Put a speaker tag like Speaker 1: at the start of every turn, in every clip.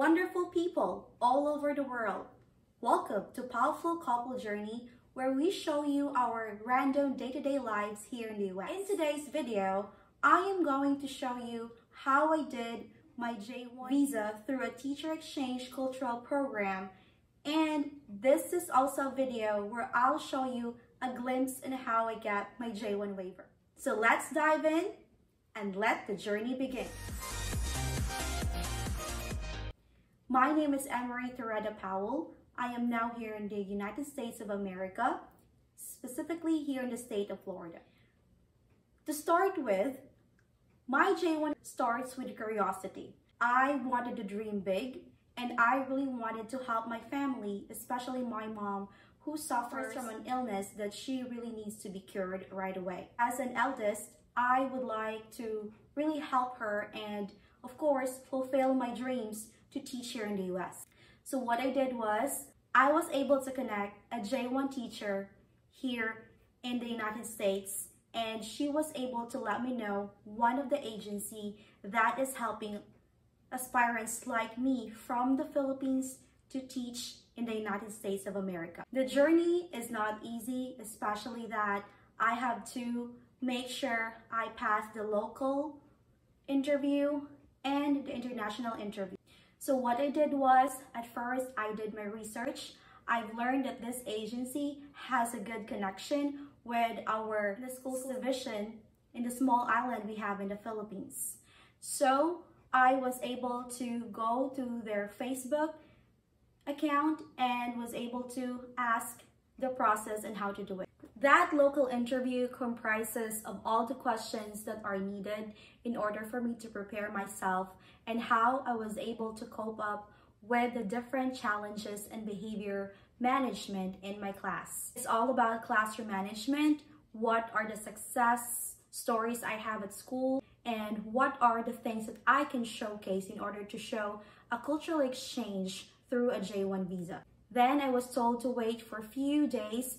Speaker 1: Wonderful people all over the world. Welcome to Powerful Couple Journey where we show you our random day-to-day -day lives here in the US. In today's video, I am going to show you how I did my J1 visa through a teacher exchange cultural program and this is also a video where I'll show you a glimpse in how I get my J1 waiver. So let's dive in and let the journey begin. My name is Emery Torreda Powell. I am now here in the United States of America, specifically here in the state of Florida. To start with, my J1 starts with curiosity. I wanted to dream big and I really wanted to help my family, especially my mom who suffers from an illness that she really needs to be cured right away. As an eldest, I would like to really help her and of course fulfill my dreams to teach here in the US. So what I did was I was able to connect a J1 teacher here in the United States and she was able to let me know one of the agency that is helping aspirants like me from the Philippines to teach in the United States of America. The journey is not easy, especially that I have to make sure I pass the local interview and the international interview. So what I did was, at first I did my research. I've learned that this agency has a good connection with our the schools division in the small island we have in the Philippines. So I was able to go to their Facebook account and was able to ask the process and how to do it. That local interview comprises of all the questions that are needed in order for me to prepare myself and how I was able to cope up with the different challenges and behavior management in my class. It's all about classroom management, what are the success stories I have at school, and what are the things that I can showcase in order to show a cultural exchange through a J1 visa. Then I was told to wait for a few days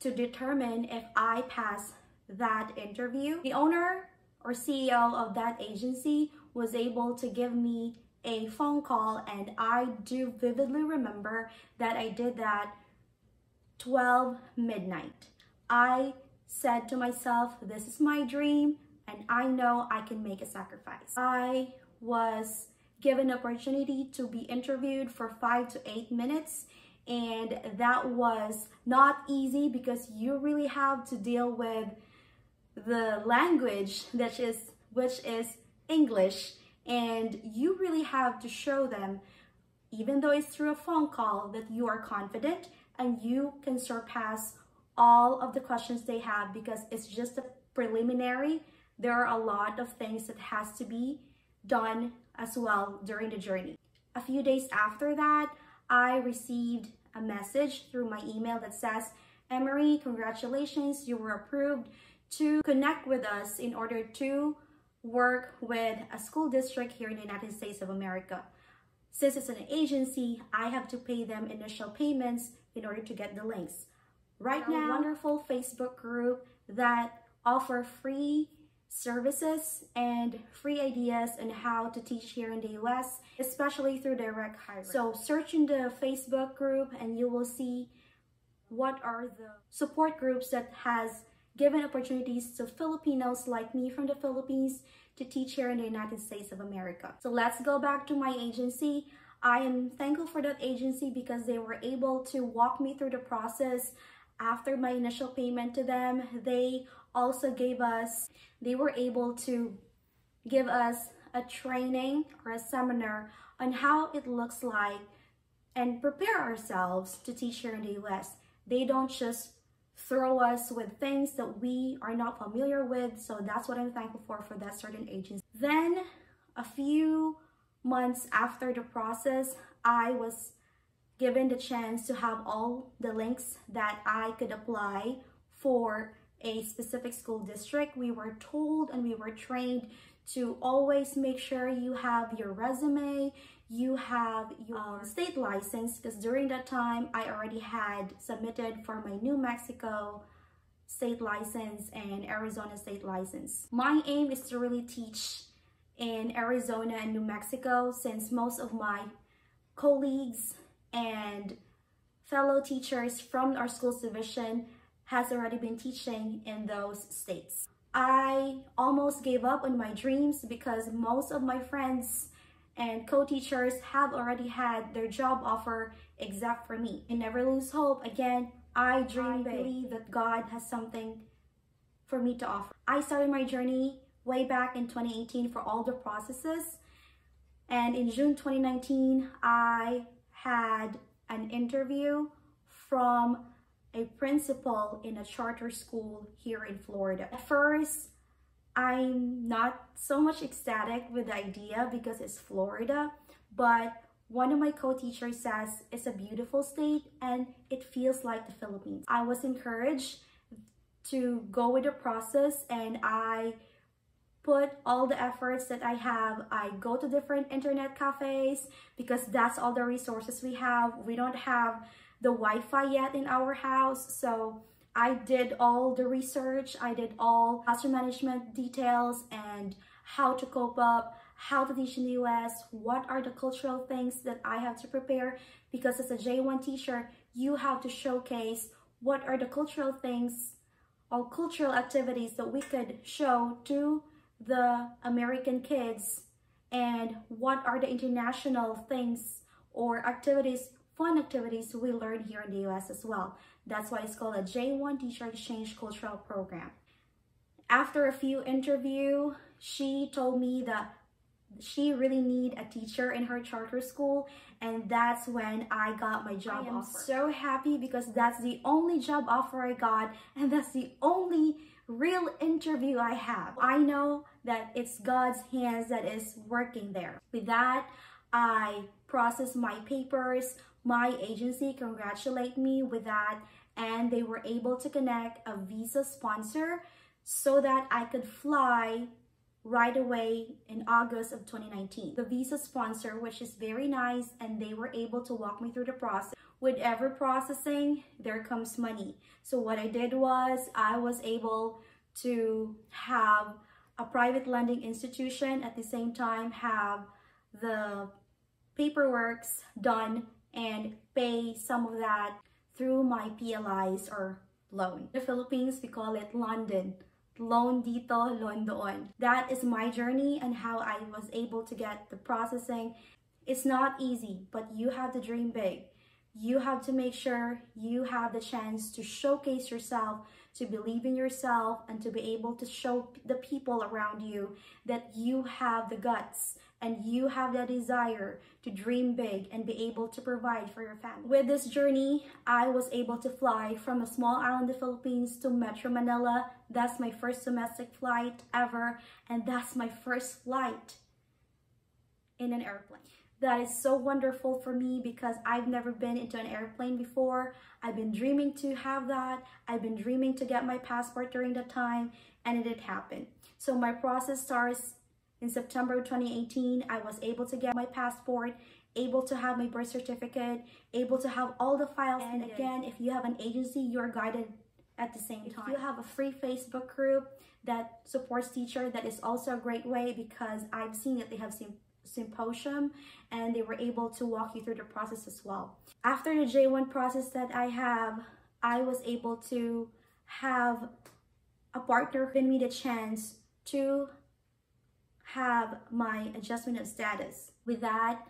Speaker 1: to determine if I pass that interview. The owner or CEO of that agency was able to give me a phone call and I do vividly remember that I did that 12 midnight. I said to myself, this is my dream and I know I can make a sacrifice. I was given opportunity to be interviewed for five to eight minutes and that was not easy because you really have to deal with the language that is which is English. And you really have to show them even though it's through a phone call that you are confident and you can surpass all of the questions they have because it's just a preliminary. There are a lot of things that has to be done as well during the journey. A few days after that I received a message through my email that says, Emery, congratulations, you were approved to connect with us in order to work with a school district here in the United States of America. Since it's an agency, I have to pay them initial payments in order to get the links. Right now, wonderful Facebook group that offer free services and free ideas on how to teach here in the US, especially through direct hiring. So search in the Facebook group and you will see what are the support groups that has given opportunities to Filipinos like me from the Philippines to teach here in the United States of America. So let's go back to my agency. I am thankful for that agency because they were able to walk me through the process after my initial payment to them. They also gave us, they were able to give us a training or a seminar on how it looks like and prepare ourselves to teach here in the US. They don't just throw us with things that we are not familiar with. So that's what I'm thankful for, for that certain agency. Then a few months after the process, I was given the chance to have all the links that I could apply for a specific school district, we were told and we were trained to always make sure you have your resume, you have your um, state license, because during that time, I already had submitted for my New Mexico state license and Arizona state license. My aim is to really teach in Arizona and New Mexico since most of my colleagues and fellow teachers from our school's division has already been teaching in those states. I almost gave up on my dreams because most of my friends and co-teachers have already had their job offer except for me. And never lose hope. Again, I dream I believe that God has something for me to offer. I started my journey way back in 2018 for all the processes. And in June 2019, I had an interview from a principal in a charter school here in Florida. At first, I'm not so much ecstatic with the idea because it's Florida, but one of my co-teachers says it's a beautiful state and it feels like the Philippines. I was encouraged to go with the process and I put all the efforts that I have. I go to different internet cafes because that's all the resources we have. We don't have the Wi-Fi yet in our house. So I did all the research. I did all classroom management details and how to cope up, how to teach in the US, what are the cultural things that I have to prepare because as a J1 teacher, you have to showcase what are the cultural things or cultural activities that we could show to the American kids and what are the international things or activities fun activities we learn here in the US as well. That's why it's called a J1 Teacher Exchange Cultural Program. After a few interview, she told me that she really need a teacher in her charter school and that's when I got my job I am offer. so happy because that's the only job offer I got and that's the only real interview I have. I know that it's God's hands that is working there. With that, I process my papers, my agency congratulate me with that and they were able to connect a visa sponsor so that I could fly right away in August of 2019. The visa sponsor, which is very nice, and they were able to walk me through the process. With ever processing, there comes money. So what I did was I was able to have a private lending institution at the same time have the paperworks done and pay some of that through my PLIs or loan. In the Philippines, we call it London. Loan dito, loan doon. That is my journey and how I was able to get the processing. It's not easy, but you have to dream big. You have to make sure you have the chance to showcase yourself, to believe in yourself, and to be able to show the people around you that you have the guts and you have the desire to dream big and be able to provide for your family. With this journey, I was able to fly from a small island in the Philippines to Metro Manila. That's my first domestic flight ever, and that's my first flight in an airplane. That is so wonderful for me because I've never been into an airplane before. I've been dreaming to have that. I've been dreaming to get my passport during that time, and it did happen. So my process starts in September 2018, I was able to get my passport, able to have my birth certificate, able to have all the files. And again, if you have an agency, you're guided at the same time. If you have a free Facebook group that supports teacher, that is also a great way because I've seen that they have sym symposium and they were able to walk you through the process as well. After the J1 process that I have, I was able to have a partner give me the chance to have my adjustment of status. With that,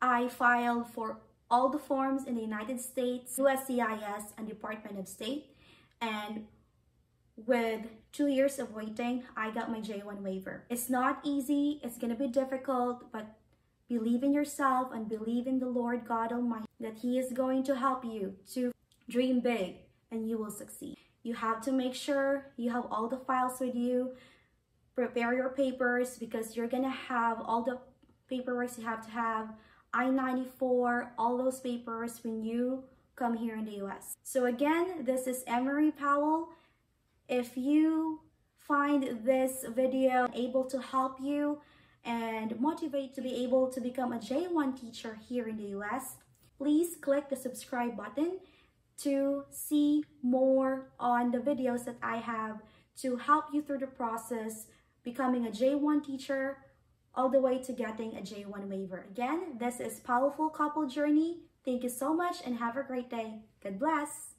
Speaker 1: I filed for all the forms in the United States, USCIS, and Department of State. And with two years of waiting, I got my J1 waiver. It's not easy, it's gonna be difficult, but believe in yourself and believe in the Lord God Almighty that He is going to help you to dream big and you will succeed. You have to make sure you have all the files with you prepare your papers because you're gonna have all the paperwork you have to have I-94 all those papers when you come here in the US so again this is Emery Powell. If you find this video able to help you and motivate to be able to become a J1 teacher here in the US please click the subscribe button to see more on the videos that I have to help you through the process becoming a J1 teacher all the way to getting a J1 waiver. Again, this is Powerful Couple Journey. Thank you so much and have a great day. God bless.